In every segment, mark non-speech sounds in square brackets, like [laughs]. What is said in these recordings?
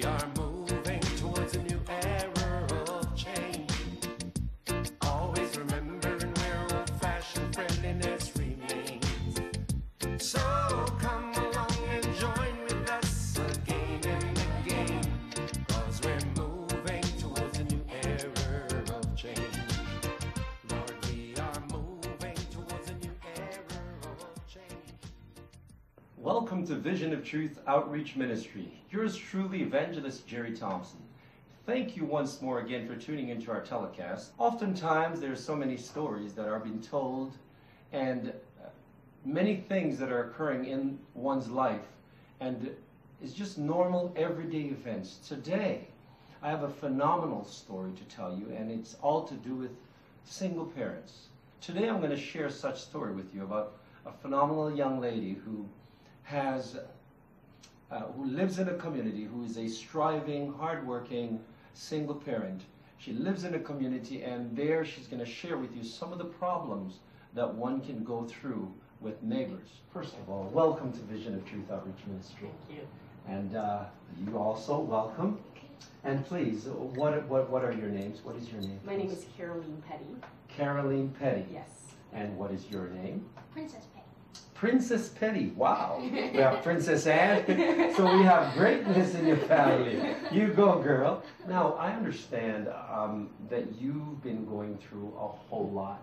We are Welcome to Vision of Truth Outreach Ministry. Yours truly, Evangelist Gerry Thompson. Thank you once more again for tuning into our telecast. Oftentimes, there are so many stories that are being told, and uh, many things that are occurring in one's life, and it's just normal, everyday events. Today, I have a phenomenal story to tell you, and it's all to do with single parents. Today, I'm going to share such story with you about a phenomenal young lady who has uh, who lives in a community who is a striving, hardworking single parent. She lives in a community, and there she's going to share with you some of the problems that one can go through with neighbors. First of all, welcome to Vision of Truth Outreach Ministry. Thank you. And uh, you also welcome. And please, what, what, what are your names? What is your name? My name is Caroline Petty. Caroline Petty. Yes. And what is your name? Princess Petty. Princess Petty. Wow. [laughs] We have Princess Anne. [laughs] So we have greatness in your family. You go, girl. Now, I understand um, that you've been going through a whole lot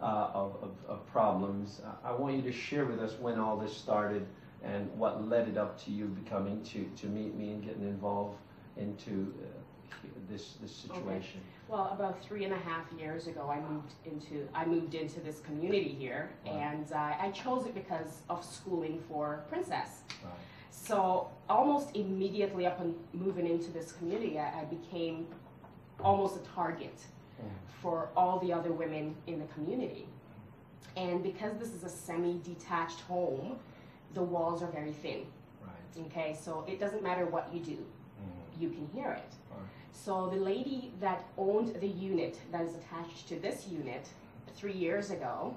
uh, of, of, of problems. Uh, I want you to share with us when all this started and what led it up to you becoming to, to meet me and getting involved into uh, this, this situation. Well, about three and a half years ago, I moved into I moved into this community here, Wow. and uh, I chose it because of schooling for Princess. Right. So almost immediately upon moving into this community, I, I became almost a target Mm. for all the other women in the community. And because this is a semi-detached home, the walls are very thin. Right. Okay, so it doesn't matter what you do, Mhm. you can hear it. So the lady that owned the unit that is attached to this unit three years ago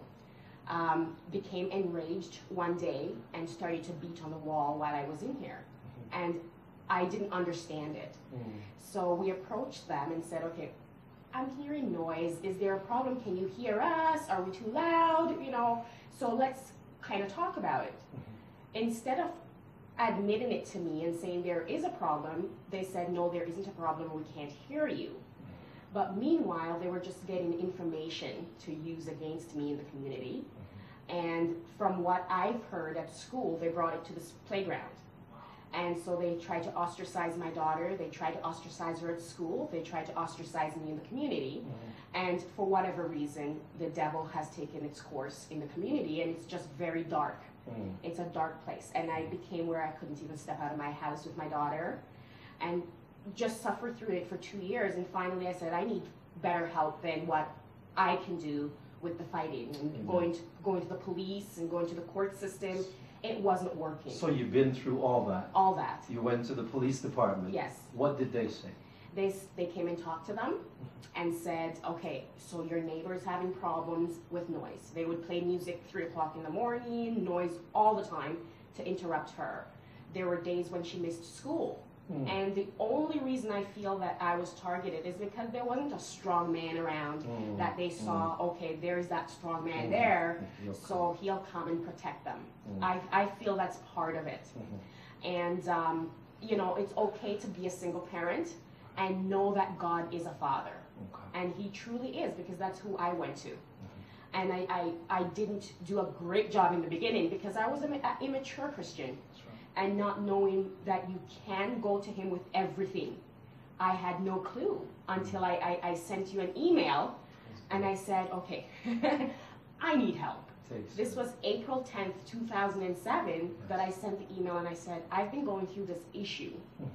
um, became enraged one day and started to beat on the wall while I was in here. And I didn't understand it. Mm. So we approached them and said, okay, I'm hearing noise. Is there a problem? Can you hear us? Are we too loud? You know, so let's kind of talk about it. Instead of admitting it to me and saying there is a problem, they said, no, there isn't a problem. We can't hear you. But meanwhile, they were just getting information to use against me in the community. And from what I've heard at school, they brought it to this playground. And so they tried to ostracize my daughter. They tried to ostracize her at school. They tried to ostracize me in the community. And for whatever reason, the devil has taken its course in the community, and it's just very dark. Mm. It's a dark place. And I became where I couldn't even step out of my house with my daughter and just suffered through it for two years. And finally, I said, I need better help than what I can do with the fighting and Amen. going to, going to the police and going to the court system. It wasn't working. So you've been through all that. All that. You went to the police department. Yes. What did they say? They, they came and talked to them and said, okay, so your neighbor's having problems with noise. They would play music three o'clock in the morning, noise all the time to interrupt her. There were days when she missed school. Hmm. And the only reason I feel that I was targeted is because there wasn't a strong man around Mm. that they saw, okay, there's that strong man Mm. there, You'll so he'll come and protect them. I, I feel that's part of it. And, um, you know, it's okay to be a single parent and know that God is a father. Okay. And He truly is because that's who I went to. And I, I, I didn't do a great job in the beginning because I was an immature Christian right. and not knowing that you can go to Him with everything. I had no clue until I, I, I sent you an email and I said, okay, [laughs] I need help. This was April 10th, 2007, that I sent the email and I said, I've been going through this issue Mhm.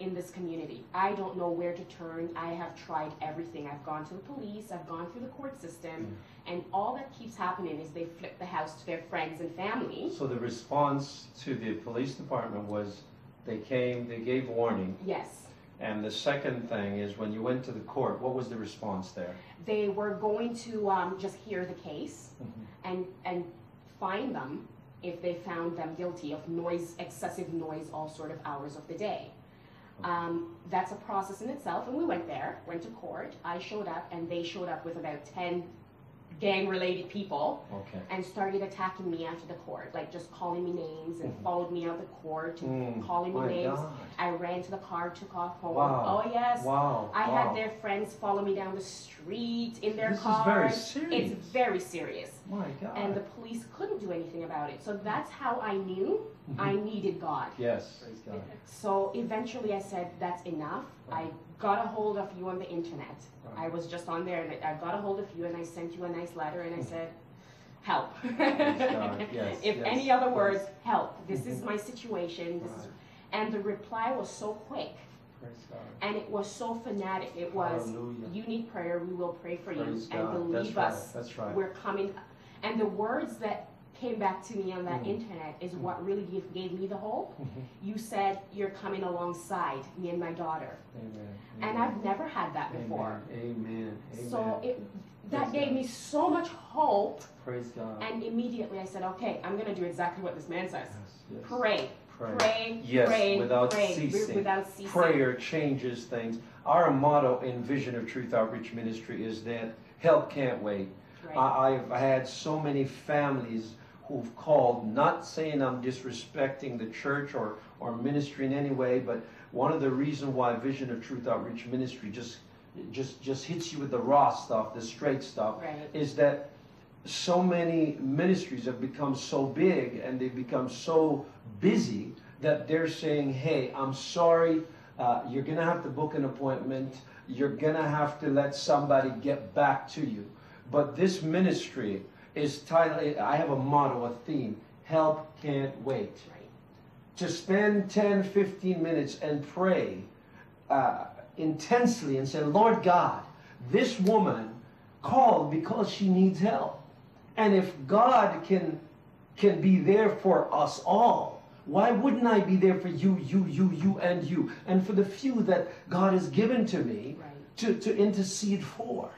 In this community. I don't know where to turn. I have tried everything. I've gone to the police, I've gone through the court system, and all that keeps happening is they flip the house to their friends and family. So the response to the police department was they came, they gave warning, Yes. and the second thing is when you went to the court, what was the response there? They were going to um, just hear the case and, and fine them if they found them guilty of noise, excessive noise, all sort of hours of the day. Um, that's a process in itself, and we went there, went to court. I showed up, and they showed up with about 10 gang related people Okay. and started attacking me after the court, like just calling me names and Mhm. followed me out the court, Mm, calling me my names. God. I ran to the car, took off home. Wow. Oh, yes. Wow. I wow. had their friends follow me down the street in their This is cars. very serious. It's very serious. My God. And the police couldn't do anything about it. So that's how I knew Mm-hmm. I needed God. yes. Praise God. So eventually I said, that's enough. I got a hold of you on the internet. Right. I was just on there and I I got a hold of you and I sent you a nice letter and I said, help. God. [laughs] Yes, if yes, any other yes. words, help. This is Mhm. my situation. This is, and the reply was so quick God. and it was so fanatic. It was, Hallelujah. you need prayer, we will pray for Praise you and believe That's us. right. That's right. We're coming. And the words that came back to me on that Mhm. internet is what really gave, gave me the hope. Mhm. You said you're coming alongside me and my daughter. Amen. And Amen. I've never had that before. Amen. Amen. So it, that Praise gave God. me so much hope. Praise God. And immediately I said, okay, I'm going to do exactly what this man says. yes, yes. Pray, Pray. pray, Yes, pray, without pray, ceasing. without ceasing. Prayer changes things. Our motto in Vision of Truth Outreach Ministry is that help can't wait. Right. I, I've had so many families who've called, not saying I'm disrespecting the church or, or ministry in any way, but one of the reasons why Vision of Truth Outreach Ministry just just just hits you with the raw stuff, the straight stuff, Right. is that so many ministries have become so big and they've become so busy that they're saying, hey, I'm sorry, uh, you're going to have to book an appointment. You're going to have to let somebody get back to you. But this ministry is titled, I have a motto, a theme help can't wait. Right. To spend 10, 15 minutes and pray uh, intensely and say, Lord God, this woman called because she needs help. And if God can, can be there for us all, why wouldn't I be there for you, you, you, you, and you, and for the few that God has given to me Right. to, to intercede for?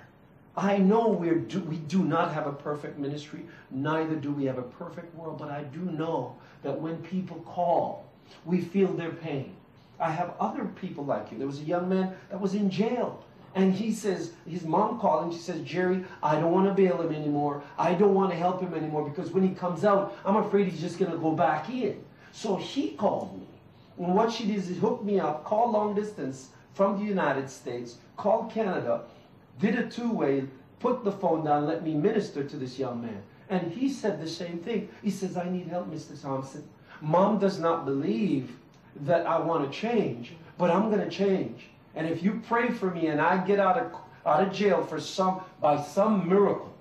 I know do, we do not have a perfect ministry, neither do we have a perfect world, but I do know that when people call, we feel their pain. I have other people like you. There was a young man that was in jail. And he says, his mom called him. She says, Gerry, I don't want to bail him anymore. I don't want to help him anymore because when he comes out, I'm afraid he's just going to go back in. So he called me. And what she did is hook me up, call long distance from the United States, call Canada, did a two way, put the phone down, let me minister to this young man. And he said the same thing. He says, I need help, Mr. Thompson. Mom does not believe that I want to change, but I'm going to change. And if you pray for me and I get out of, out of jail for some, by some miracle,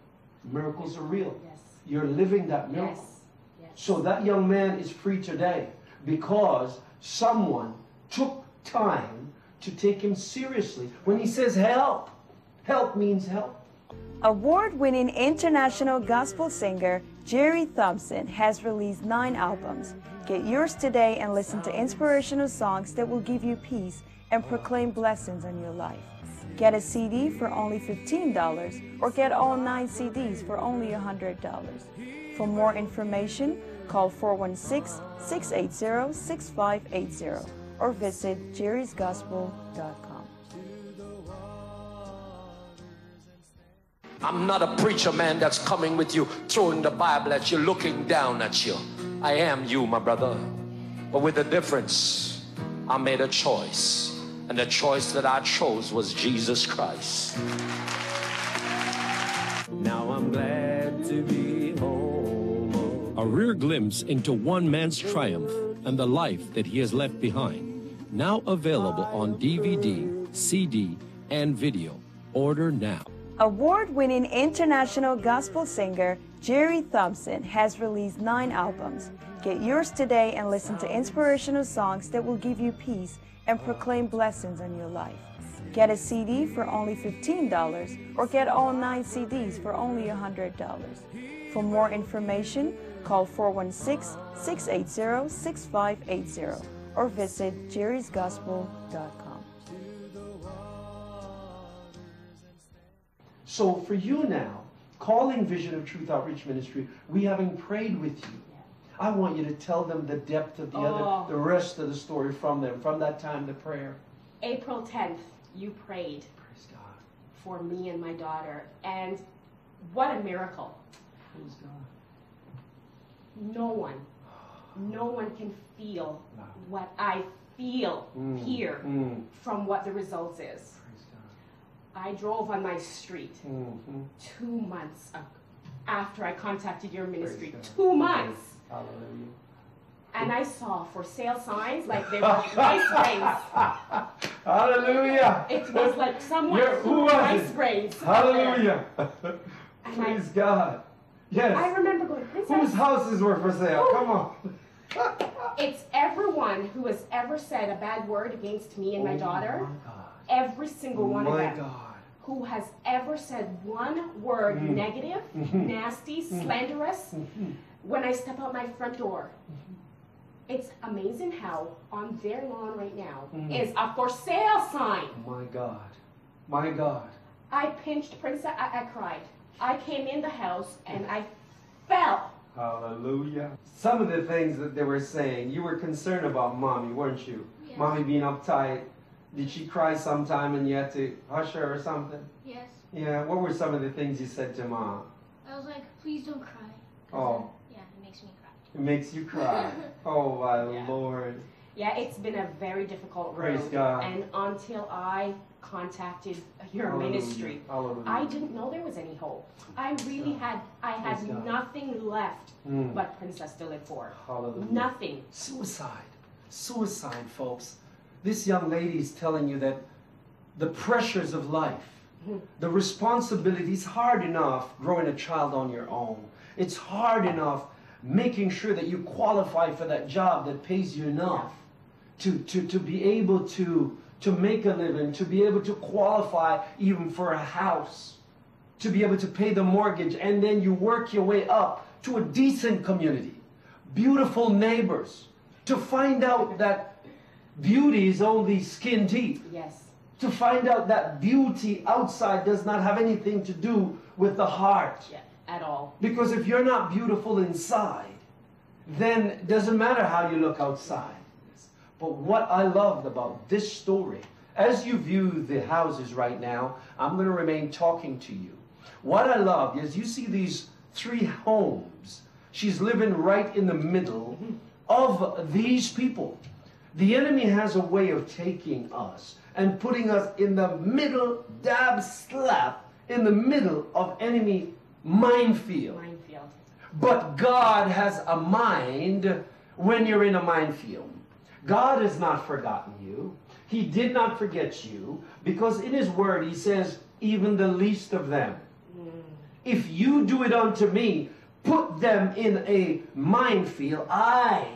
miracles are real. Yes. You're living that miracle. Yes. Yes. So that young man is free today because someone took time to take him seriously. When he says help, help means help. Award winning international gospel singer Gerry Thompson has released nine albums. Get yours today and listen to inspirational songs that will give you peace and proclaim blessings on your life. Get a CD for only $15 or get all nine CDs for only $100. For more information, call 416 680 6580 or visit gerrysgospel.com. I'm not a preacher man that's coming with you, throwing the Bible at you, looking down at you. I am you, my brother. But with a difference, I made a choice. And the choice that I chose was Jesus Christ. Now I'm glad to be home. A rare glimpse into one man's triumph and the life that he has left behind. Now available on DVD, CD, and video. Order now. Award winning international gospel singer Gerry Thompson has released nine albums. Get yours today and listen to inspirational songs that will give you peace and proclaim blessings on your life. Get a CD for only $15 or get all nine CDs for only $100. For more information, call 416 680 6580 or visit gerrysgospel.com. So for you now, calling Vision of Truth Outreach Ministry, we having prayed with you. I want you to tell them the depth of the Oh. other, the rest of the story from them, from that time, the prayer. April 10th, you prayed Praise God. for me and my daughter, and what a miracle. Praise God. No one, no one can feel No. what I feel Mm, here Mm, from what the results is. Praise. I drove on my street Mhm. two months after I contacted your ministry. Two months. Hallelujah. And I saw for sale signs like they were [laughs] rice grains. Hallelujah. It was like someone Yeah, who was rice. Hallelujah. And [laughs] I- God. Yes. I remember going, Whose houses were for sale? Come on. [laughs] it's everyone who has ever said a bad word against me and my daughter. Oh, my. Every single one of them. God. Who has ever said one word Mm. negative, mm-hmm. nasty, mm-hmm. slanderous when I step out my front door. It's amazing how on their lawn right now Mm. is a for sale sign. My God. My God. I pinched Princess, I, I cried. I came in the house and mm. I fell. Hallelujah. Some of the things that they were saying, you were concerned about mommy, weren't you? Yes. Mommy being uptight. Did she cry sometime and you had to hush her or something? Yes. Yeah. What were some of the things you said to mom? I was like, please don't cry. Oh. yeah, it makes me cry. It makes you cry. [laughs] oh my Yeah. Lord. Yeah, it's been a very difficult Praise road. God. And until I contacted your Hallelujah. ministry, Hallelujah. I didn't know there was any hope. I really had I had Praise God. nothing left Mm. but Princess to live for. Hallelujah. Nothing. Suicide. Suicide, folks. This young lady is telling you that the pressures of life, the responsibility is hard enough growing a child on your own. It's hard enough making sure that you qualify for that job that pays you enough to, to, to be able to, to make a living, to be able to qualify even for a house, to be able to pay the mortgage, and then you work your way up to a decent community, beautiful neighbors, to find out that beauty is only skin deep Yes. to find out that beauty outside does not have anything to do with the heart. Yeah. At all. Because if you're not beautiful inside, then it doesn't matter how you look outside. But what I loved about this story, as you view the houses right now, I'm going to remain talking to you. What I love is you see these three homes. She's living right in the middle mm-hmm. of these people. The enemy has a way of taking us and putting us in the middle, dab slap, in the middle of enemy minefield. Minefield. But God has a mind when you're in a minefield. God has not forgotten you. He did not forget you because in His Word He says, even the least of them. Mm. If you do it unto me, put them in a minefield, I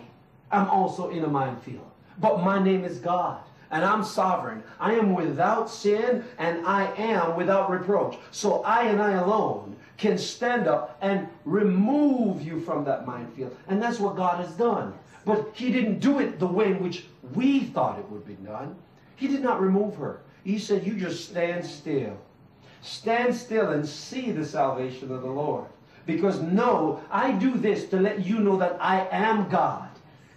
am also in a minefield. But my name is God. And I'm sovereign. I am without sin and I am without reproach. So I and I alone can stand up and remove you from that minefield. And that's what God has done. But He didn't do it the way in which we thought it would be done. He did not remove her. He said, You just stand still. Stand still and see the salvation of the Lord. Because no, I do this to let you know that I am God.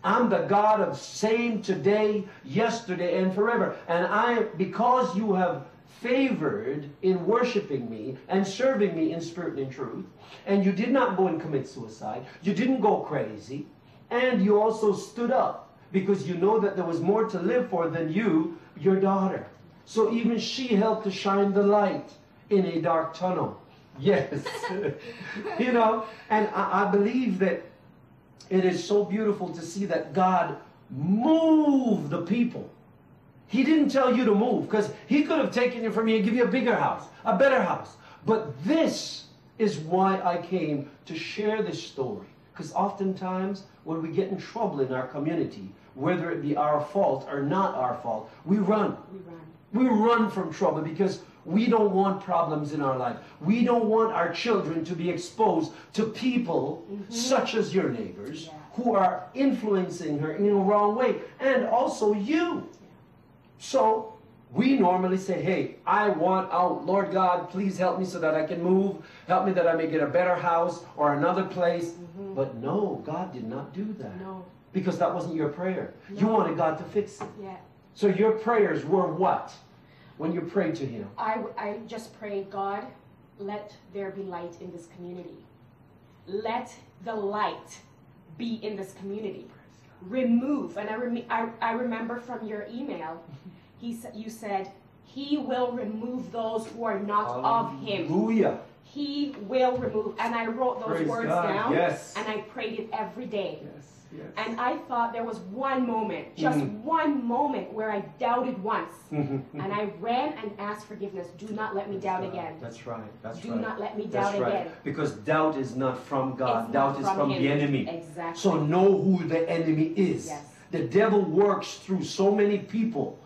I'm the God of same today, yesterday, and forever. And I, because you have favored in worshiping me and serving me in spirit and in truth, and you did not go and commit suicide, you didn't go crazy, and you also stood up because you know that there was more to live for than you, your daughter. So even she helped to shine the light in a dark tunnel. Yes. [laughs] you know, and I, I believe that it is so beautiful to see that God moved the people. He didn't tell you to move because he could have taken you from you and give you a bigger house, a better house. But this is why I came to share this story. Because oftentimes when we get in trouble in our community, whether it be our fault or not our fault, we run. We run. We run from trouble because we don't want problems in our life. We don't want our children to be exposed to people mm-hmm. such as your neighbors Yeah. who are influencing her in a wrong way, and also you. So We normally say, hey, I want out. Lord God, please help me so that I can move. Help me that I may get a better house or another place. Mm-hmm. But no, God did not do that. No. Because that wasn't your prayer. You wanted God to fix it. Yeah. So your prayers were what? When you prayed to Him. I, I just pray, God, let there be light in this community. Let the light be in this community. Remove, and I, rem- I, I remember from your email, [laughs] he sa- you said, He will remove those who are not of Him. Hallelujah. He will remove. And I wrote those Praise words God, down, yes. and I prayed it every day. Yes, yes. And I thought there was one moment, just Mhm. one moment, where I doubted once. Mhm. And I ran and asked forgiveness. Do not let me doubt again. That's right. That's Do right. not let me That's doubt right. again. Because doubt is not from God. It's doubt not is from from him. the enemy. Exactly. So know who the enemy is. Yes. The devil works through so many people.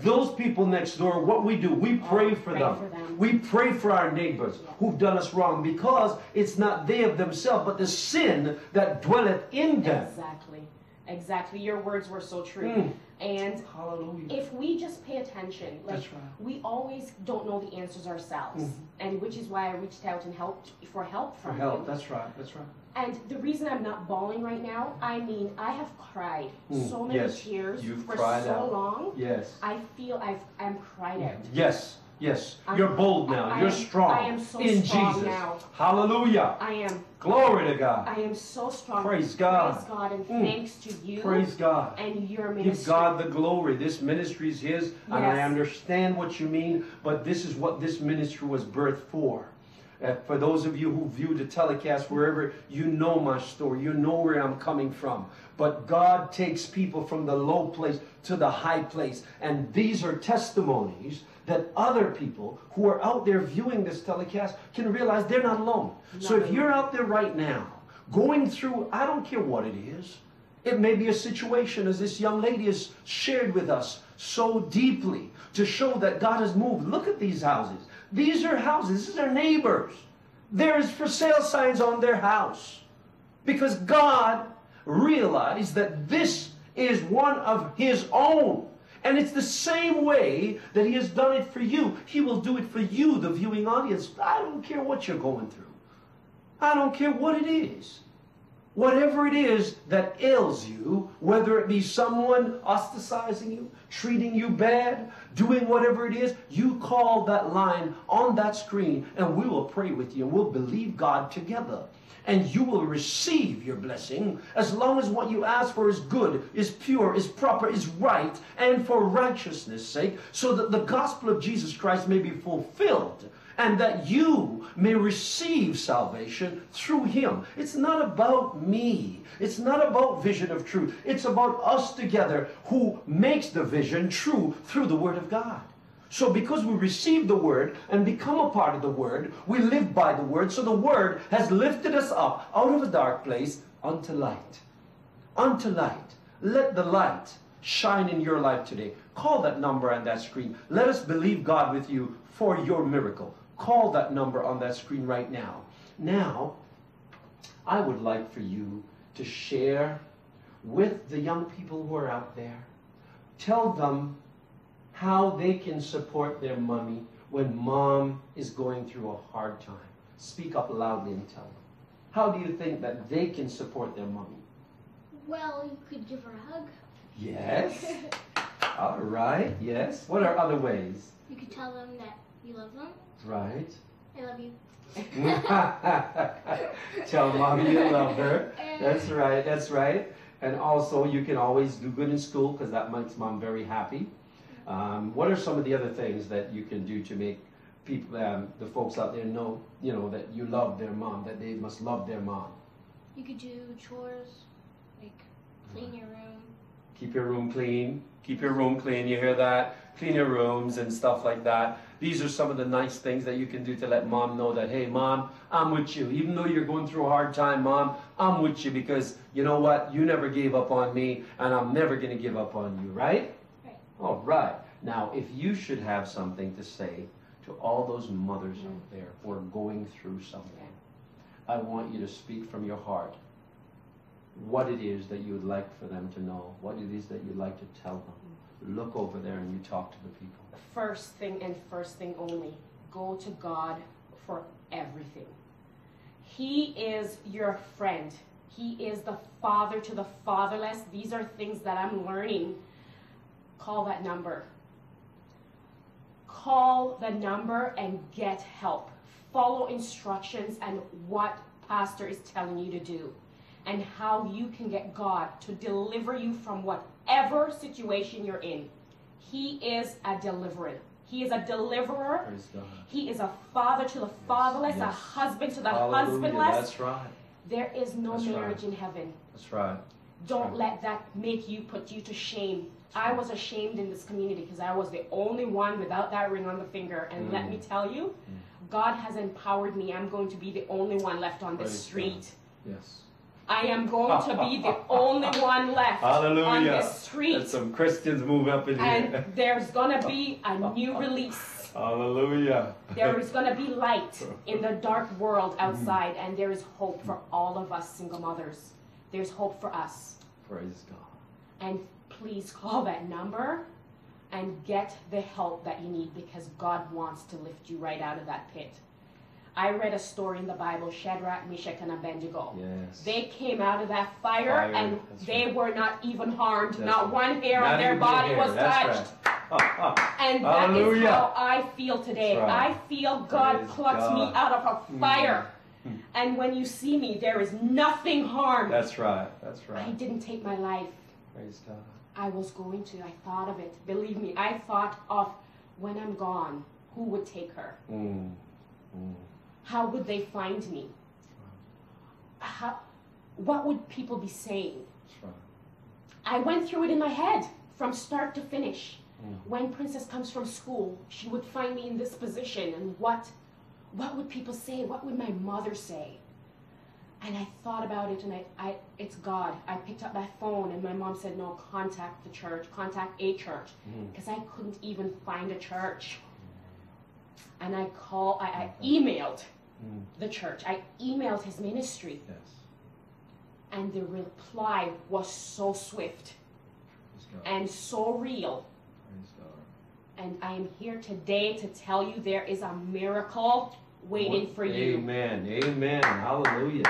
Those people next door, what we do, we pray, for, Oh, pray them. for them. We pray for our neighbors who've done us wrong because it's not they of themselves, but the sin that dwelleth in them. Exactly. Exactly. Your words were so true. Mm. And Hallelujah. if we just pay attention, like right. We always don't know the answers ourselves, and which is why I reached out and helped for help For from help. you. That's right. That's right. And the reason I'm not bawling right now, I mean, I have cried Mm, so many yes, tears you've for cried so out. long. Yes. I feel I've I'm cried out. Yes. Yes. I'm- You're bold now. I You're am- strong. I am so in strong Jesus. now. Hallelujah. I am Glory to God. I am so strong. Praise God. Praise God and Mm. thanks to you Praise God. and your ministry. Give. God the glory. This ministry is His, and I understand what you mean, but this is what this ministry was birthed for. Uh, for those of you who view the telecast wherever, you know my story. You know where I'm coming from. But God takes people from the low place to the high place. And these are testimonies that other people who are out there viewing this telecast can realize they're not alone. So if you're out there right now going through, I don't care what it is, it may be a situation as this young lady has shared with us so deeply to show that God has moved. Look at these houses. These are houses, these are neighbors. There is for sale signs on their house because God realized that this is one of His own. And it's the same way that He has done it for you. He will do it for you, the viewing audience. I don't care what you're going through. I don't care what it is. Whatever it is that ails you, whether it be someone ostracizing you, treating you bad, doing whatever it is, you call that line on that screen and we will pray with you and we'll believe God together. And you will receive your blessing as long as what you ask for is good, is pure, is proper, is right, and for righteousness' sake, so that the gospel of Jesus Christ may be fulfilled and that you may receive salvation through him. It's not about me. It's not about vision of truth. It's about us together who makes the vision true through the word of God. So because we receive the word and become a part of the word, we live by the word. So the word has lifted us up out of a dark place unto light. Unto light. Let the light shine in your life today. Call that number on that screen. Let us believe God with you for your miracle. Call that number on that screen right now. Now, I would like for you to share with the young people who are out there. Tell them how they can support their mommy when mom is going through a hard time. Speak up loudly and tell them. How do you think that they can support their mommy? Well, you could give her a hug. Yes. [laughs] All right. Yes. What are other ways? You could tell them that you love them. Right. I love you. [laughs] Tell mommy you love her. That's right. That's right. And also, you can always do good in school because that makes mom very happy. Um, what are some of the other things that you can do to make people, um, the folks out there, know, you know, that you love their mom, that they must love their mom? You could do chores, like clean your room. Keep your room clean. Keep your room clean. You hear that? Clean your rooms and stuff like that. These are some of the nice things that you can do to let mom know that, hey, mom, I'm with you. Even though you're going through a hard time, mom, I'm with you because you know what? You never gave up on me, and I'm never going to give up on you, right? Right. All right. Now, if you should have something to say to all those mothers out there who are going through something, I want you to speak from your heart. What it is that you would like for them to know, what it is that you'd like to tell them. Mm-hmm. Look over there and you talk to the people. First thing and first thing only, go to God for everything. He is your friend. He is the father to the fatherless. These are things that I'm learning. Call that number. Call the number and get help. Follow instructions and what pastor is telling you to do and how you can get God to deliver you from whatever situation you're in. He is a deliverer. He is a deliverer. God. He is a father to the fatherless, yes. a husband to the Hallelujah. husbandless. That's right. There is no That's marriage right. in heaven. That's right. Don't right. let that make you put you to shame. I was ashamed in this community because I was the only one without that ring on the finger. And let Mm. me tell you, God has empowered me. I'm going to be the only one left on this Praise street. Yes. I am going to be the [laughs] only one left on Hallelujah. this street. Let some Christians move up in And here. [laughs] there's going to be a new release. Hallelujah. There is [laughs] going to be light in the dark world outside, and there is hope for all of us single mothers. There's hope for us. Praise God. And please call that number and get the help that you need because God wants to lift you right out of that pit. I read a story in the Bible Shadrach, Meshach, and Abednego. Yes. They came out of that fire, Fire, and that's they right. were not even harmed. That's not right. one hair Not on their body hair. was That's touched. right. Ah, ah. And that is Hallelujah. how I feel today. I feel God Praise plucked me out of a fire. Mm. And when you see me, there is nothing harmed. That's right. That's right. I didn't take my life. Praise God. I was going to. I thought of it. Believe me, I thought of when I'm gone, who would take her? Mm. Mm. How would they find me? How, what would people be saying? I went through it in my head from start to finish. Mm. When Princess comes from school, she would find me in this position, and what, what would people say? What would my mother say? And I thought about it, and I, I, it's God. I picked up my phone, and my mom said, "No, contact the church, contact a church," Mm. because I couldn't even find a church. And I call, I, I emailed Mm. the church. I emailed his ministry, Yes. and the reply was so swift and so real. And I am here today to tell you there is a miracle waiting for you. Amen. Amen. Hallelujah.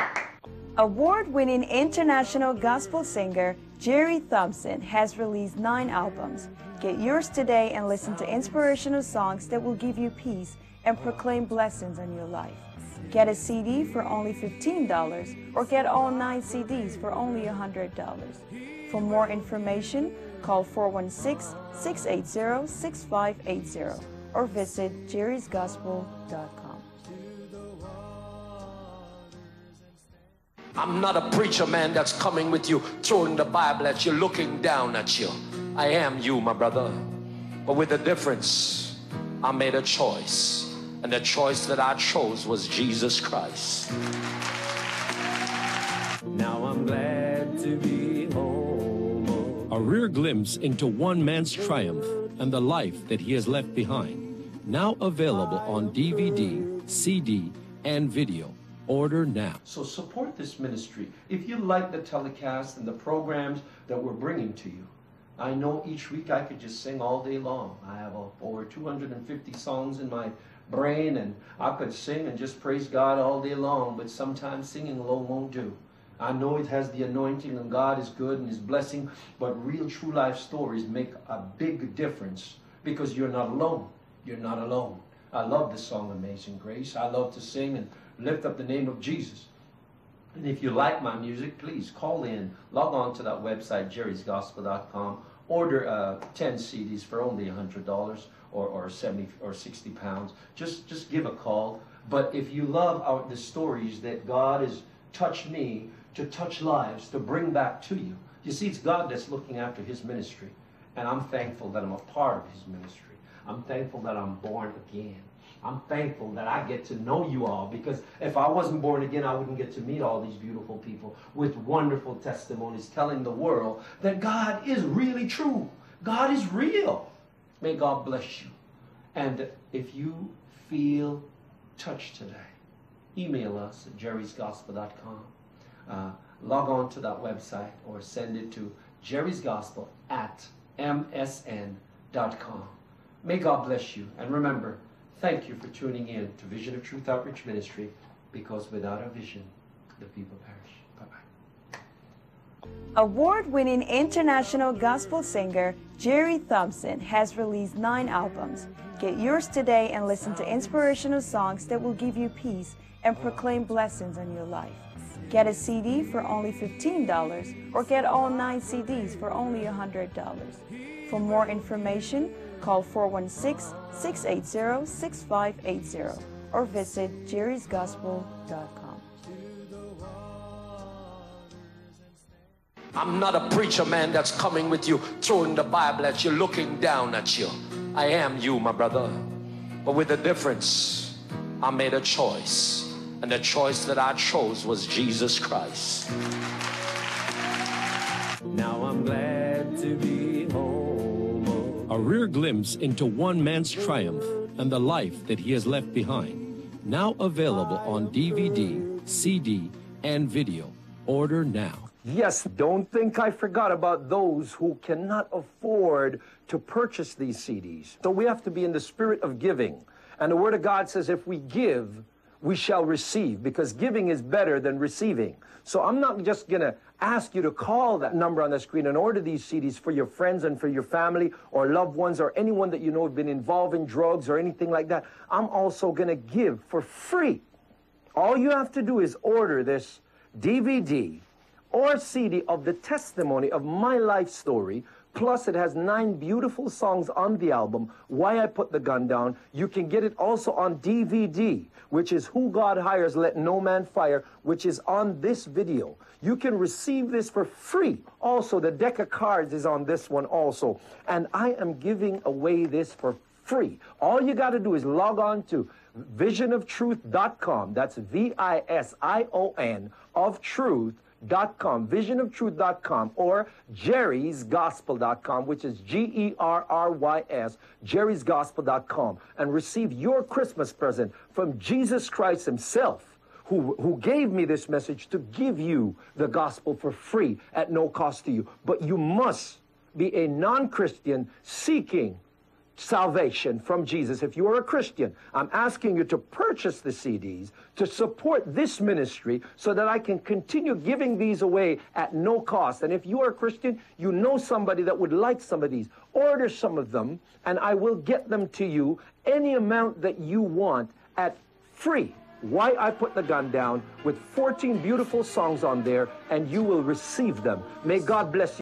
Award winning international gospel singer Gerry Thompson has released nine albums. Get yours today and listen to inspirational songs that will give you peace and proclaim blessings on your life. Get a CD for only $15 or get all nine CDs for only $100. For more information, call 416 680 6580 or visit gerrysgospel.com. I'm not a preacher man that's coming with you, throwing the Bible at you, looking down at you. I am you, my brother. But with a difference, I made a choice. And the choice that I chose was Jesus Christ. Now I'm glad to be home. A rear glimpse into one man's triumph and the life that he has left behind. Now available on DVD, CD, and video. Order now. So support this ministry. If you like the telecast and the programs that we're bringing to you, I know each week I could just sing all day long. I have over 250 songs in my brain, and I could sing and just praise God all day long, but sometimes singing alone won't do. I know it has the anointing and God is good and His blessing, but real true life stories make a big difference because you're not alone. You're not alone. I love the song Amazing Grace. I love to sing and lift up the name of Jesus. And if you like my music, please call in, log on to that website, gerrysgospel.com, order uh, 10 CDs for only $100 or, or 70 or 60 pounds. Just, just give a call. But if you love our, the stories that God has touched me to touch lives, to bring back to you, you see, it's God that's looking after His ministry. And I'm thankful that I'm a part of His ministry. I'm thankful that I'm born again. I'm thankful that I get to know you all because if I wasn't born again, I wouldn't get to meet all these beautiful people with wonderful testimonies telling the world that God is really true. God is real. May God bless you. And if you feel touched today, email us at gerrysgospel.com. Uh, log on to that website or send it to Gerry's Gospel at msn.com. May God bless you. And remember, thank you for tuning in to Vision of Truth Outreach Ministry because without a vision, the people perish. Bye bye. Award winning international gospel singer Gerry Thompson has released nine albums. Get yours today and listen to inspirational songs that will give you peace and proclaim blessings on your life. Get a CD for only $15 or get all nine CDs for only $100. For more information, call 416 680 6580 or visit gerrysgospel.com. I'm not a preacher man that's coming with you, throwing the Bible at you, looking down at you. I am you, my brother. But with a difference, I made a choice. And the choice that I chose was Jesus Christ. Now I'm glad to be home. A rare glimpse into one man's triumph and the life that he has left behind. Now available on DVD, CD, and video. Order now. Yes, don't think I forgot about those who cannot afford to purchase these CDs. So we have to be in the spirit of giving. And the Word of God says if we give, we shall receive, because giving is better than receiving. So I'm not just going to ask you to call that number on the screen and order these CDs for your friends and for your family or loved ones or anyone that you know have been involved in drugs or anything like that. I'm also going to give for free. All you have to do is order this DVD or CD of the testimony of my life story. Plus, it has nine beautiful songs on the album, Why I Put the Gun Down. You can get it also on DVD, which is Who God Hires, Let No Man Fire, which is on this video. You can receive this for free. Also, the deck of cards is on this one also. And I am giving away this for free. All you got to do is log on to visionoftruth.com. That's V I S I O N of truth.com, visionoftruth.com, or gerrysgospel.com, which is G E R R Y S, gerrysgospel.com, and receive your Christmas present from Jesus Christ Himself. Who, who gave me this message to give you the gospel for free at no cost to you. But you must be a non Christian seeking salvation from Jesus. If you are a Christian, I'm asking you to purchase the CDs to support this ministry so that I can continue giving these away at no cost. And if you are a Christian, you know somebody that would like some of these, order some of them and I will get them to you any amount that you want at free. Why I Put the Gun Down with 14 beautiful songs on there and you will receive them. May God bless you.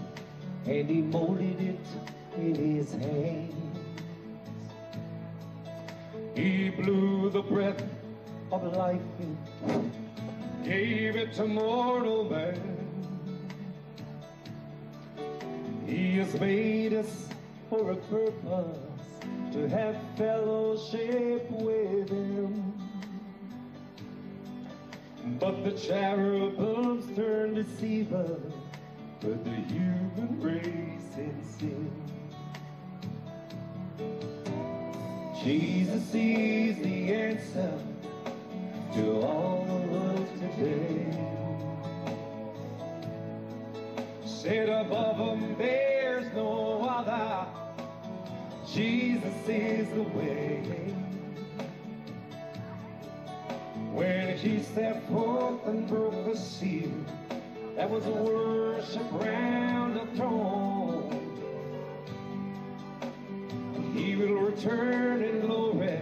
and he molded it in his hands. He blew the breath of life in, gave it to mortal man. He has made us for a purpose to have fellowship with him. But the cherubims turn deceiver, put the human race in sin. Jesus is the answer to all the world today. Set above them, there's no other. Jesus is the way. When he stepped forth and broke the seal, that was a worship round the throne. He will return in glory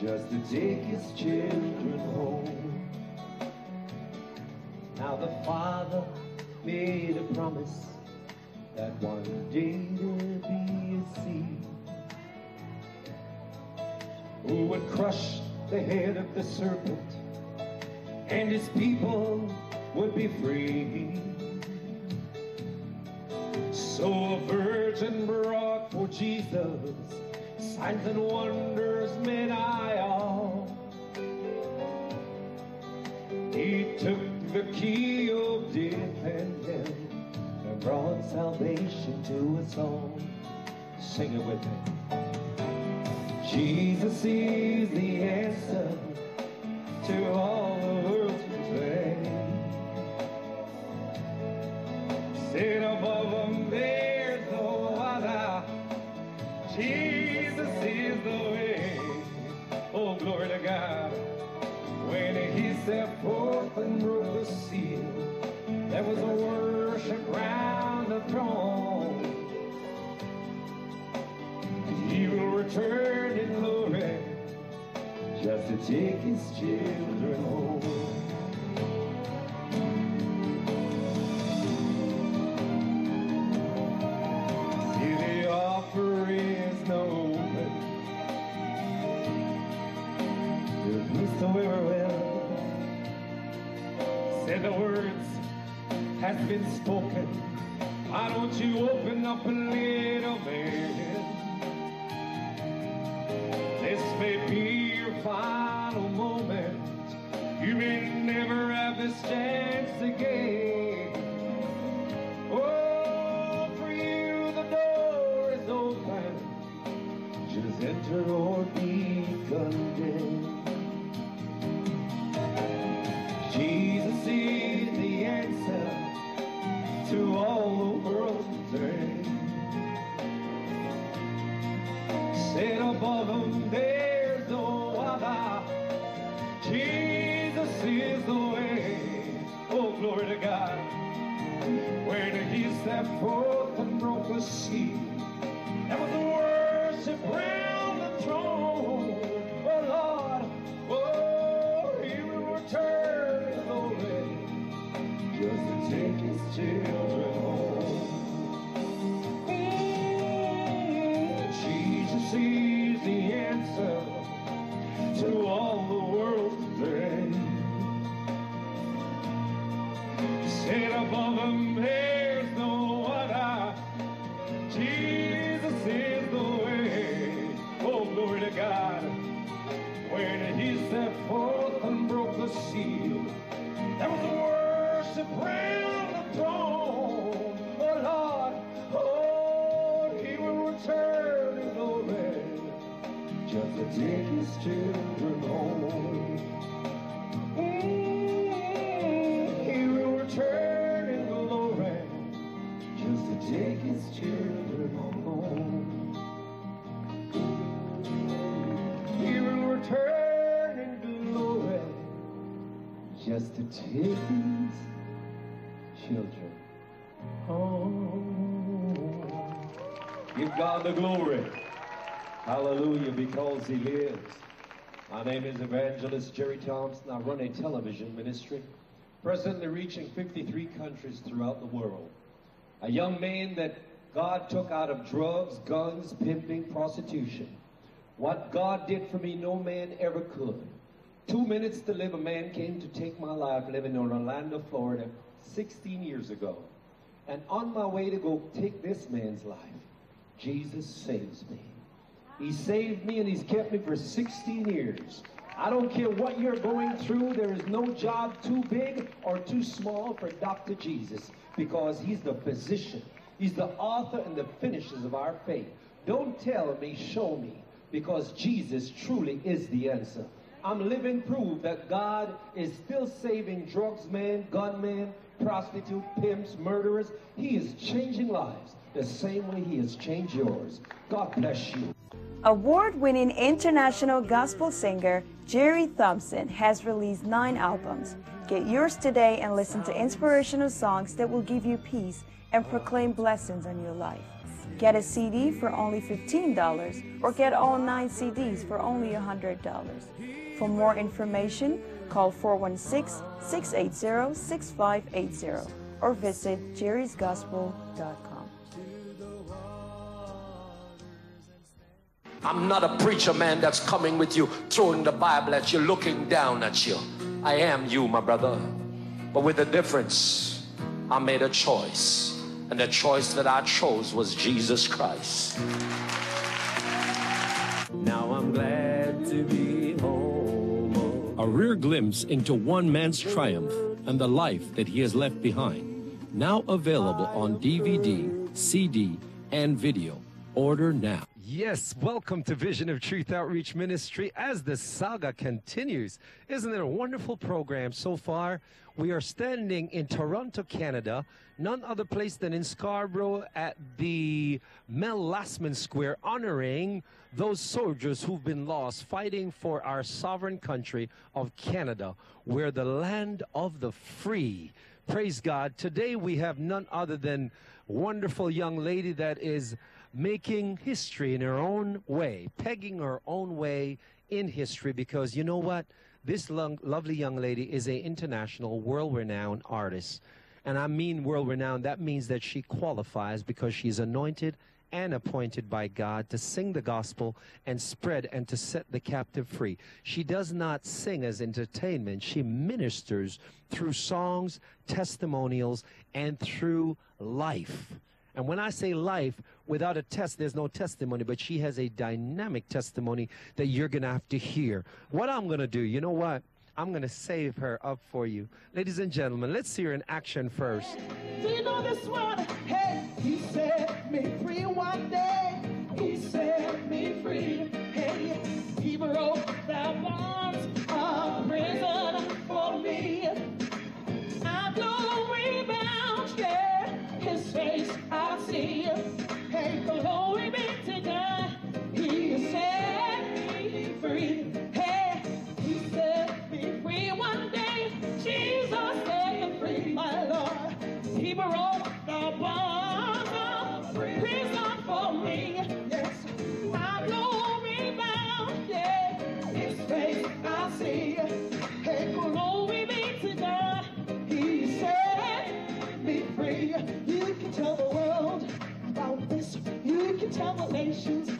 just to take his children home. Now the Father made a promise that one day there'd be a seed who would crush the head of the serpent and his people would be free. So a virgin brought for Jesus signs and wonders met I all. He took the key of death and hell and brought salvation to us all. Sing it with me. Jesus is the answer to all there was a worship round the throne. He will return in glory just to take his children chance again. Oh, for you the door is open. Just enter or be condemned. Name is Evangelist Gerry Thompson. I run a television ministry. presently reaching 53 countries throughout the world. A young man that God took out of drugs, guns, pimping, prostitution. What God did for me, no man ever could. Two minutes to live, a man came to take my life living in Orlando, Florida, 16 years ago. And on my way to go take this man's life, Jesus saves me. He saved me and he's kept me for 16 years. I don't care what you're going through, there is no job too big or too small for Dr. Jesus because he's the physician. He's the author and the finishers of our faith. Don't tell me, show me, because Jesus truly is the answer. I'm living proof that God is still saving drugs men, gunmen, prostitute, pimps, murderers. He is changing lives the same way he has changed yours. God bless you. Award winning international gospel singer Gerry Thompson has released nine albums. Get yours today and listen to inspirational songs that will give you peace and proclaim blessings on your life. Get a CD for only $15 or get all nine CDs for only $100. For more information, call 416 680 6580 or visit gerrysgospel.com. I'm not a preacher man that's coming with you, throwing the Bible at you, looking down at you. I am you, my brother. But with a difference, I made a choice. And the choice that I chose was Jesus Christ. Now I'm glad to be home. A rare glimpse into one man's triumph and the life that he has left behind. Now available on DVD, CD, and video. Order now. Yes, welcome to Vision of Truth Outreach Ministry as the saga continues. Isn't it a wonderful program so far? We are standing in Toronto, Canada, none other place than in Scarborough at the Mel Lastman Square, honoring those soldiers who've been lost fighting for our sovereign country of Canada. We're the land of the free. Praise God. Today we have none other than wonderful young lady that is making history in her own way, pegging her own way in history because you know what? This long, lovely young lady is a international, world-renowned artist. And I mean world-renowned, that means that she qualifies because she's anointed and appointed by God to sing the gospel and spread and to set the captive free. She does not sing as entertainment. She ministers through songs, testimonials, and through life. And when I say life, without a test, there's no testimony, but she has a dynamic testimony that you're going to have to hear. What I'm going to do, you know what? I'm going to save her up for you. Ladies and gentlemen, let's see her in action first. Do you know this one? Hey, he set You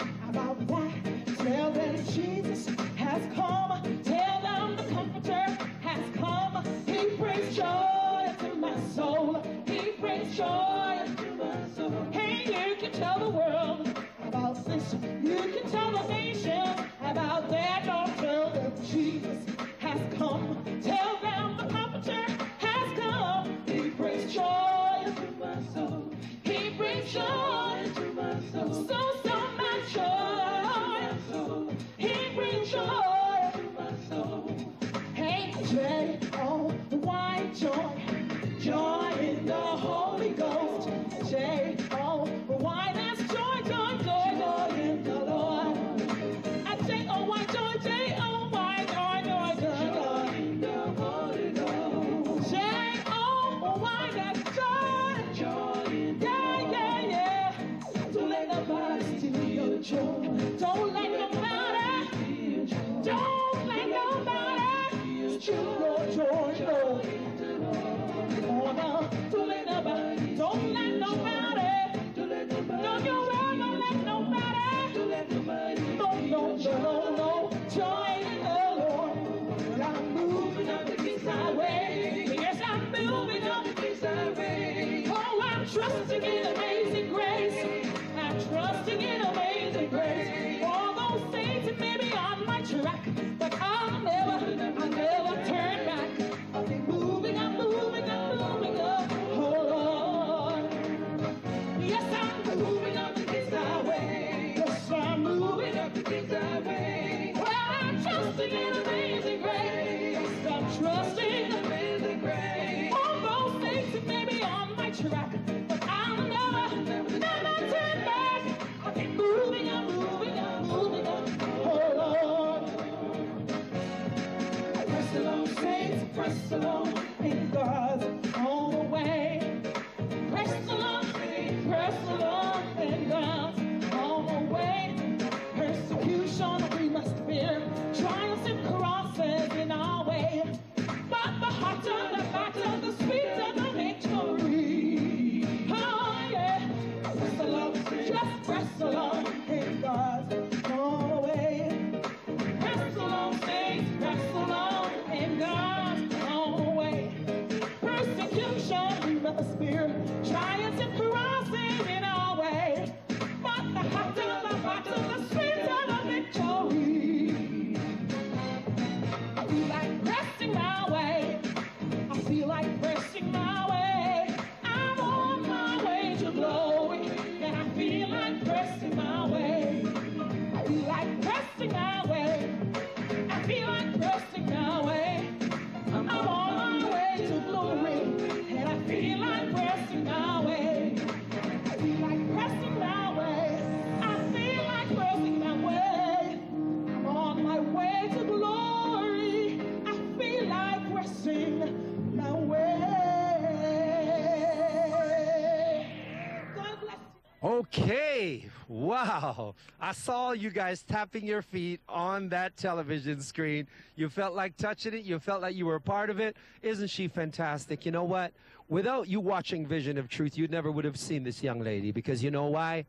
I saw you guys tapping your feet on that television screen. You felt like touching it, you felt like you were a part of it. Isn't she fantastic? You know what? Without you watching Vision of Truth, you never would have seen this young lady because you know why?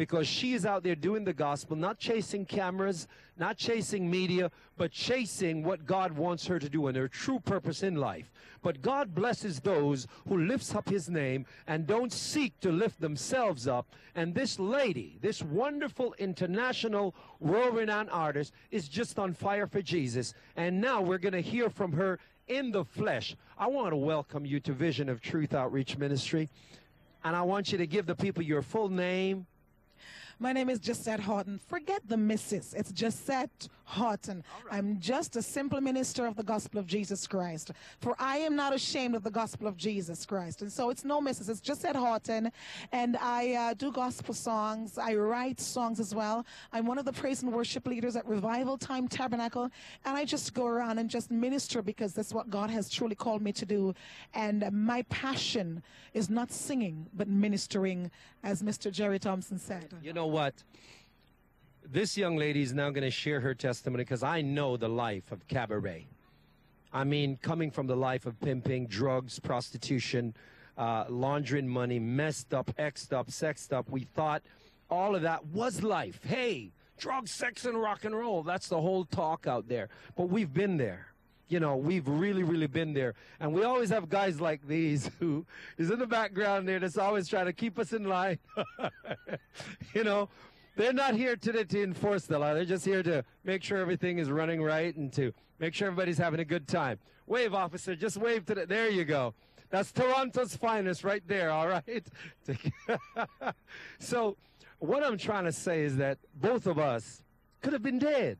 Because she is out there doing the gospel, not chasing cameras, not chasing media, but chasing what God wants her to do and her true purpose in life. But God blesses those who lifts up his name and don't seek to lift themselves up. And this lady, this wonderful international world-renowned artist is just on fire for Jesus. And now we're going to hear from her in the flesh. I want to welcome you to Vision of Truth Outreach Ministry. And I want you to give the people your full name, my name is Josette Horton. Forget the missus. It's Josette Horton. Right. I'm just a simple minister of the gospel of Jesus Christ. For I am not ashamed of the gospel of Jesus Christ. And so it's no missus. It's Josette Horton. And I uh, do gospel songs. I write songs as well. I'm one of the praise and worship leaders at Revival Time Tabernacle. And I just go around and just minister because that's what God has truly called me to do. And my passion is not singing, but ministering, as Mr. Gerry Thompson said. You know what? This young lady is now going to share her testimony because I know the life of cabaret. I mean, coming from the life of pimping, drugs, prostitution, uh, laundering money, messed up, exed up, sexed up. We thought all of that was life. Hey, drugs, sex, and rock and roll. That's the whole talk out there. But we've been there. You know, we've really, really been there. And we always have guys like these [laughs] who is in the background there that's always trying to keep us in line. [laughs] you know, they're not here today to enforce the law. They're just here to make sure everything is running right and to make sure everybody's having a good time. Wave, officer. Just wave to the. There you go. That's Toronto's finest right there, all right? [laughs] so, what I'm trying to say is that both of us could have been dead.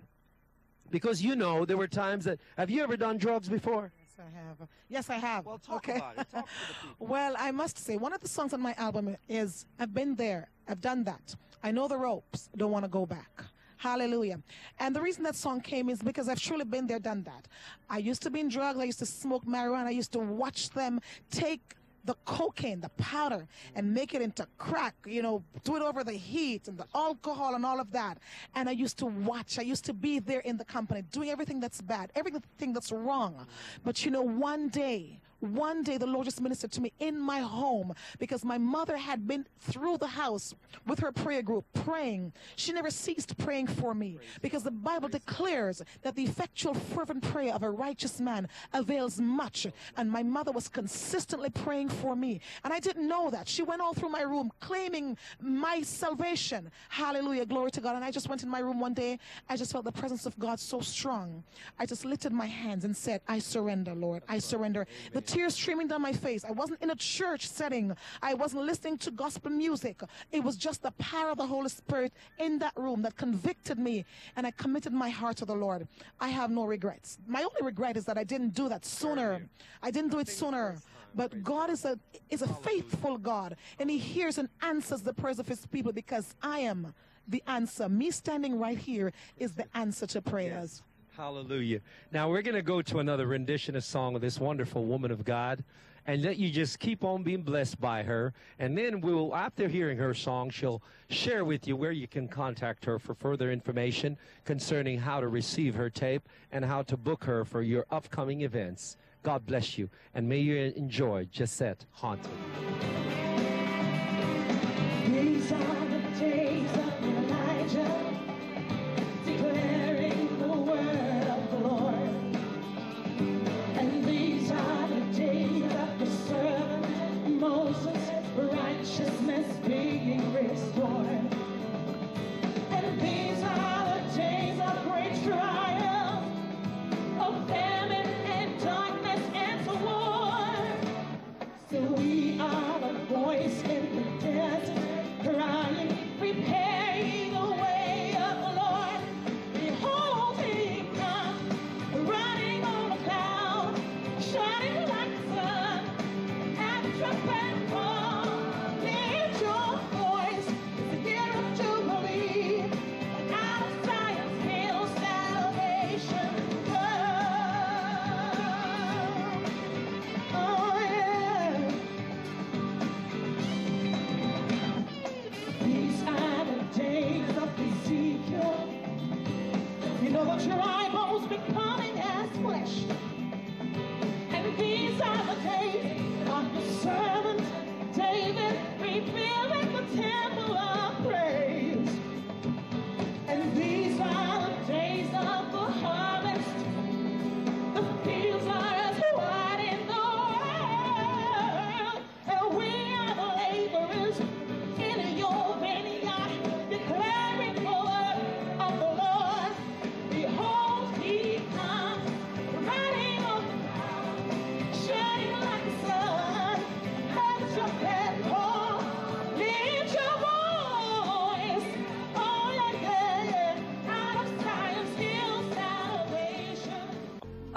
Because you know, there were times that. Have you ever done drugs before? Yes, I have. Yes, I have. Well, talk okay. about it. Talk [laughs] well, I must say, one of the songs on my album is I've been there, I've done that. I know the ropes, don't want to go back. Hallelujah. And the reason that song came is because I've truly been there, done that. I used to be in drugs, I used to smoke marijuana, I used to watch them take the cocaine, the powder, and make it into crack, you know, do it over the heat and the alcohol and all of that. And I used to watch, I used to be there in the company, doing everything that's bad, everything that's wrong. But you know, one day, one day the Lord just ministered to me in my home because my mother had been through the house with her prayer group praying. She never ceased praying for me because the Bible declares that the effectual fervent prayer of a righteous man avails much. And my mother was consistently praying for me. And I didn't know that. She went all through my room claiming my salvation. Hallelujah. Glory to God. And I just went in my room one day. I just felt the presence of God so strong. I just lifted my hands and said, I surrender, Lord. I surrender. The tears streaming down my face. I wasn't in a church setting. I wasn't listening to gospel music. It was just the power of the Holy Spirit in that room that convicted me and I committed my heart to the Lord. I have no regrets. My only regret is that I didn't do that sooner. I didn't do it sooner. But God is a is a faithful God and he hears and answers the prayers of his people because I am the answer. Me standing right here is the answer to prayers. Hallelujah. Now we're going to go to another rendition of song of this wonderful woman of God and let you just keep on being blessed by her. And then we'll, after hearing her song, she'll share with you where you can contact her for further information concerning how to receive her tape and how to book her for your upcoming events. God bless you, and may you enjoy Josette Horton.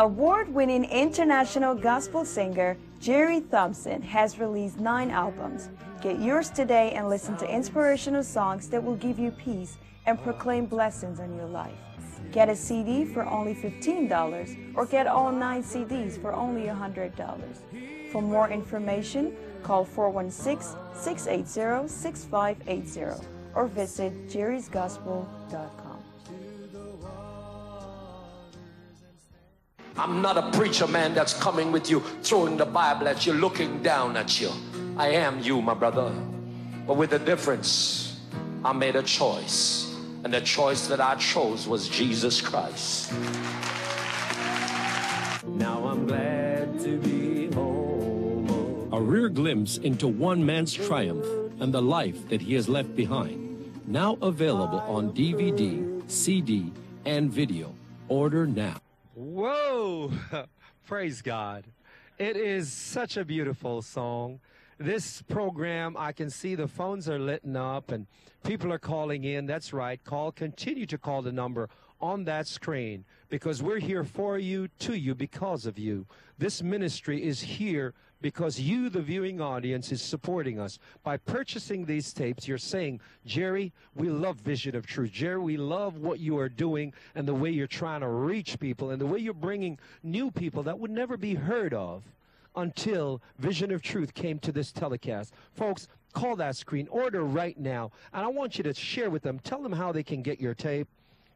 Award winning international gospel singer Gerry Thompson has released nine albums. Get yours today and listen to inspirational songs that will give you peace and proclaim blessings on your life. Get a CD for only $15 or get all nine CDs for only $100. For more information, call 416 680 6580 or visit gerrysgospel.com. I'm not a preacher man that's coming with you, throwing the Bible at you, looking down at you. I am you, my brother. But with a difference, I made a choice. And the choice that I chose was Jesus Christ. Now I'm glad to be home. A rare glimpse into one man's triumph and the life that he has left behind. Now available on DVD, CD, and video. Order now. Whoa! [laughs] Praise God. It is such a beautiful song. This program, I can see the phones are lit up and people are calling in. That's right. Call, continue to call the number on that screen because we're here for you, to you, because of you. This ministry is here because you, the viewing audience, is supporting us. By purchasing these tapes, you're saying, Gerry, we love Vision of Truth. Gerry, we love what you are doing and the way you're trying to reach people and the way you're bringing new people that would never be heard of until Vision of Truth came to this telecast. Folks, call that screen, order right now, and I want you to share with them, tell them how they can get your tape,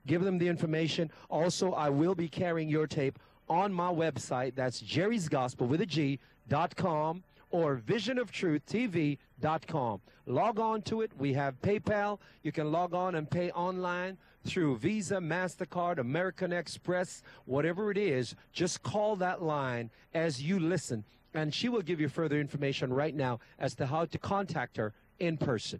give them the information. Also, I will be carrying your tape on my website. That's Gerry's Gospel with a G dot com or visionoftruth.tv.com. Log on to it. We have PayPal. You can log on and pay online through Visa, MasterCard, American Express, whatever it is. Just call that line as you listen, and she will give you further information right now as to how to contact her in person.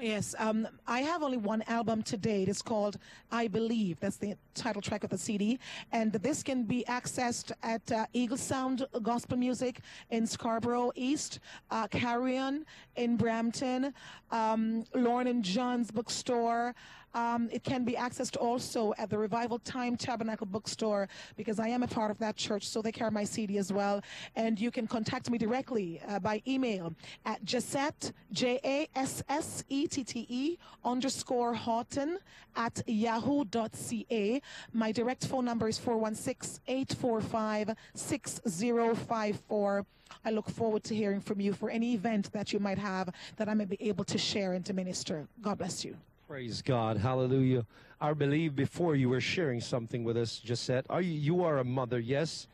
Yes, um, I have only one album to date. It's called I Believe. That's the title track of the CD. And this can be accessed at uh, Eagle Sound Gospel Music in Scarborough East, uh, Carrion in Brampton, um, Lauren and John's Bookstore. Um, it can be accessed also at the Revival Time Tabernacle Bookstore because I am a part of that church, so they carry my CD as well. And you can contact me directly uh, by email at Jassette, J A S S E T T E underscore Horton at yahoo.ca. My direct phone number is 416 845 6054. I look forward to hearing from you for any event that you might have that I may be able to share and to minister. God bless you. Praise God. Hallelujah. I believe before you were sharing something with us, Josette. Are you, you are a mother, yes?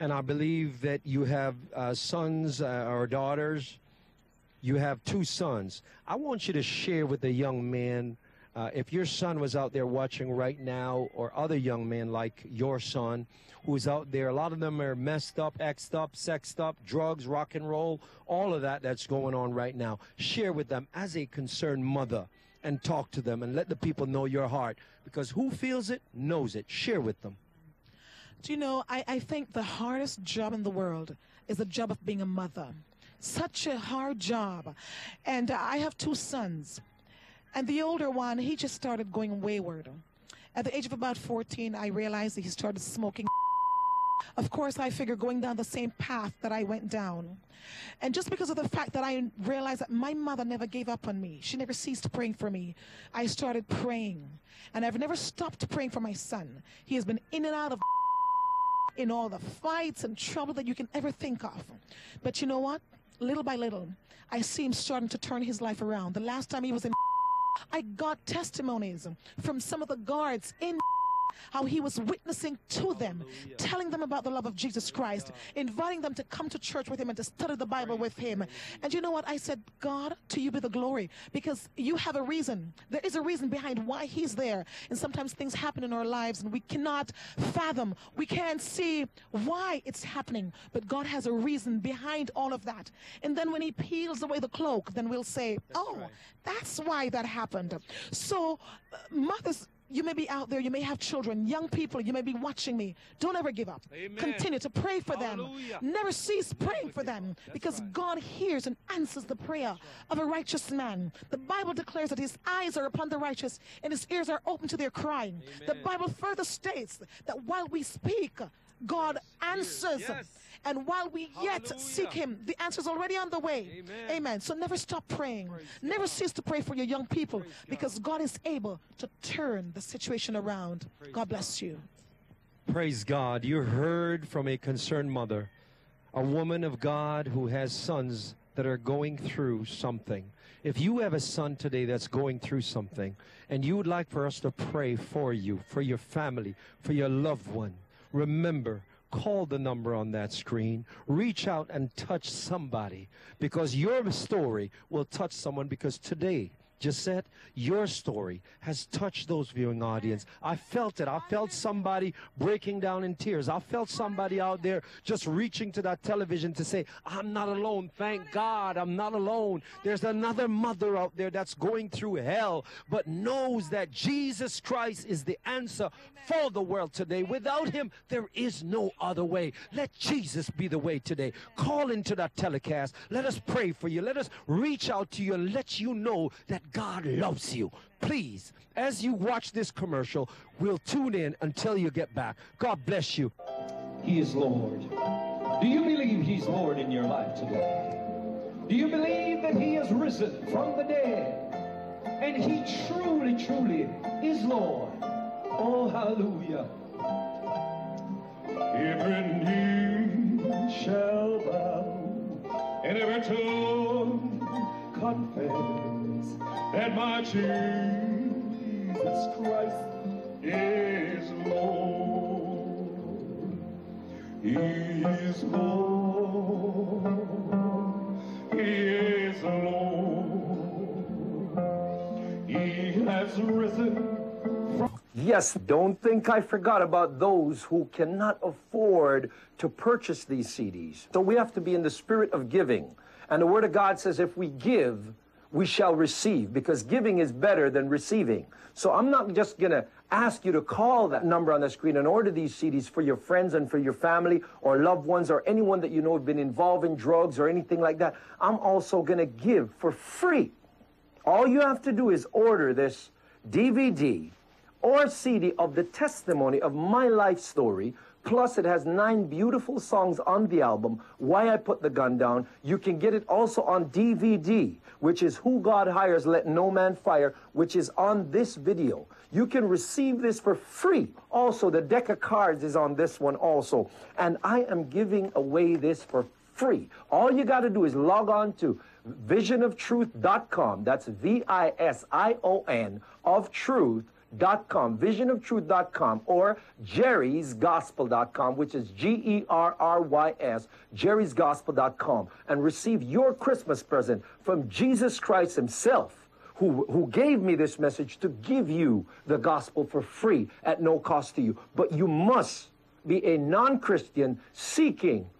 And I believe that you have uh, sons uh, or daughters. You have two sons. I want you to share with the young man, uh, if your son was out there watching right now, or other young men like your son, who's out there, a lot of them are messed up, exed up, sexed up, drugs, rock and roll, all of that that's going on right now. Share with them as a concerned mother and talk to them and let the people know your heart because who feels it knows it. Share with them. Do you know, I, I think the hardest job in the world is the job of being a mother. Such a hard job. And I have two sons. And the older one, he just started going wayward. At the age of about 14, I realized that he started smoking. Of course, I figured going down the same path that I went down. And just because of the fact that I realized that my mother never gave up on me, she never ceased praying for me, I started praying. And I've never stopped praying for my son. He has been in and out of in all the fights and trouble that you can ever think of. But you know what? Little by little, I see him starting to turn his life around. The last time he was in I got testimonies from some of the guards in how he was witnessing to them, telling them about the love of Jesus Christ, inviting them to come to church with him and to study the Bible with him. And you know what? I said, God, to you be the glory because you have a reason. There is a reason behind why he's there. And sometimes things happen in our lives and we cannot fathom, we can't see why it's happening. But God has a reason behind all of that. And then when he peels away the cloak, then we'll say, oh, that's why that happened. So, uh, mothers, you may be out there, you may have children, young people, you may be watching me. Don't ever give up. Amen. Continue to pray for Hallelujah. them. Never cease praying for them because God hears and answers the prayer of a righteous man. The Bible declares that his eyes are upon the righteous and his ears are open to their crying. The Bible further states that while we speak, God answers. And while we yet seek Him, the answer is already on the way. Amen. So never stop praying. never cease to pray for your young people because God is able to turn the situation around. God bless you. Praise God. You heard from a concerned mother, a woman of God who has sons that are going through something. If you have a son today that's going through something and you would like for us to pray for you, for your family, for your loved one, remember, call the number on that screen. Reach out and touch somebody because your story will touch someone because today, Josette, your story has touched those viewing audience. I felt it. I felt somebody breaking down in tears. I felt somebody out there just reaching to that television to say, I'm not alone. Thank God I'm not alone. There's another mother out there that's going through hell, but knows that Jesus Christ is the answer for the world today. Without him, there is no other way. Let Jesus be the way today. Call into that telecast. Let us pray for you. Let us reach out to you and let you know that God loves you. Please, as you watch this commercial, we'll tune in until you get back. God bless you. He is Lord. Do you believe He's Lord in your life today? Do you believe that He has risen from the dead? And He truly, truly is Lord. Oh, hallelujah. Every knee shall bow, and every tongue confess that my Jesus Christ is Lord. He is Lord. He is Lord. He has risen Yes, don't think I forgot about those who cannot afford to purchase these CDs. So we have to be in the spirit of giving. And the Word of God says if we give, we shall receive, because giving is better than receiving. So I'm not just going to ask you to call that number on the screen and order these CDs for your friends and for your family or loved ones or anyone that you know have been involved in drugs or anything like that. I'm also going to give for free. All you have to do is order this DVD or CD of the testimony of my life story. Plus, it has nine beautiful songs on the album, Why I Put the Gun Down. You can get it also on DVD, which is Who God Hires, Let No Man Fire, which is on this video. You can receive this for free. Also, the deck of cards is on this one also. And I am giving away this for free. All you got to do is log on to visionoftruth.com. That's V I S I O N of truth visionoftruth.com, visionoftruth.com, or gerrysgospel.com, which is G E R R Y S, gerrysgospel.com, and receive your Christmas present from Jesus Christ Himself. Who, who gave me this message to give you the gospel for free at no cost to you. But you must be a non Christian seeking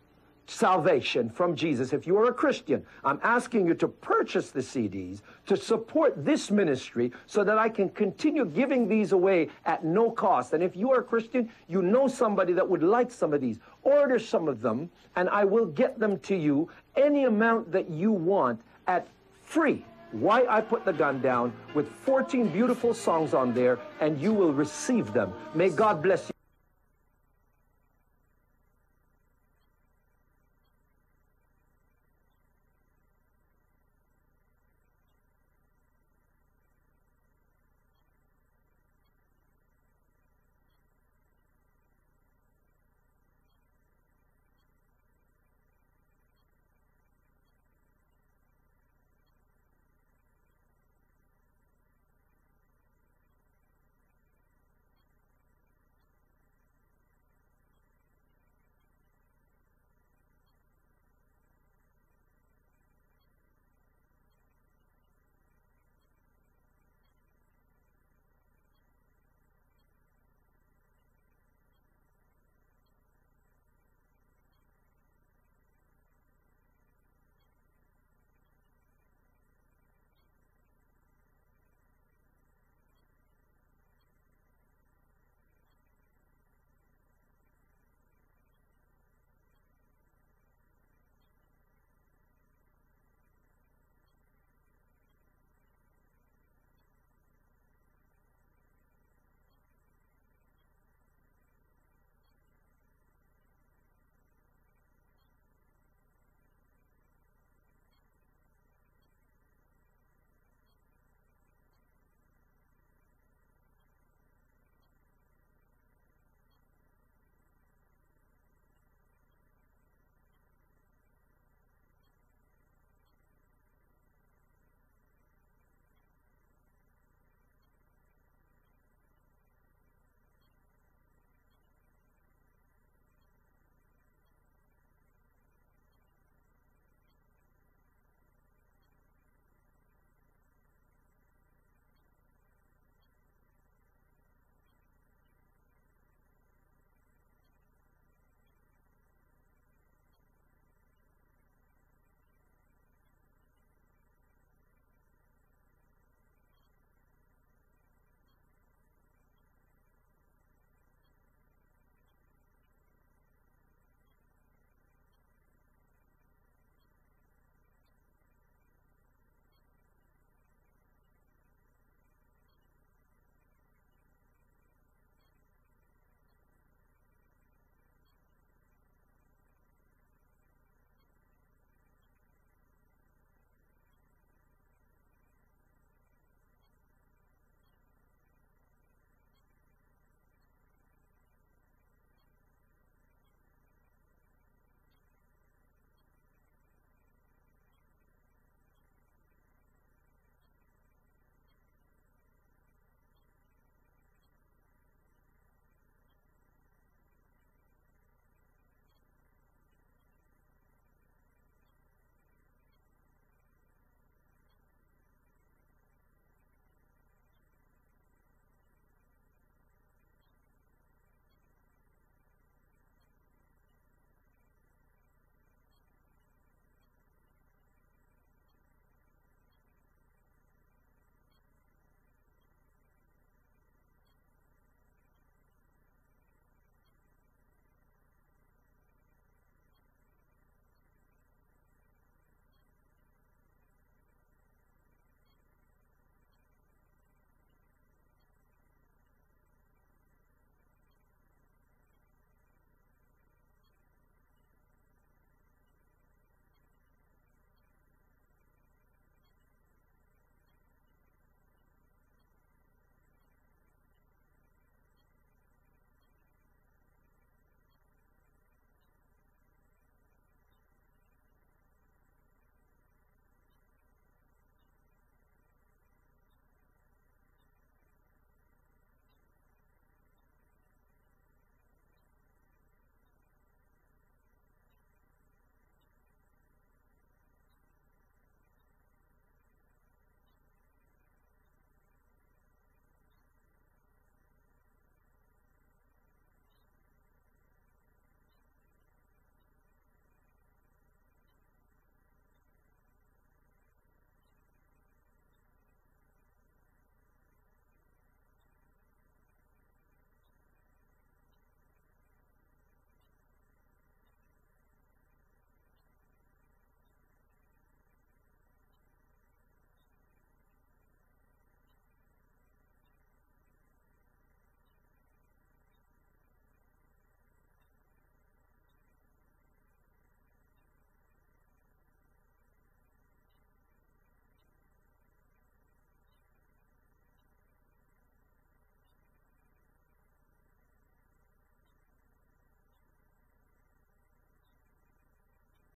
salvation from Jesus. If you are a Christian, I'm asking you to purchase the CDs to support this ministry so that I can continue giving these away at no cost. And if you are a Christian, you know somebody that would like some of these, order some of them and I will get them to you any amount that you want at free. Why I Put the Gun Down with 14 beautiful songs on there and you will receive them. May God bless you.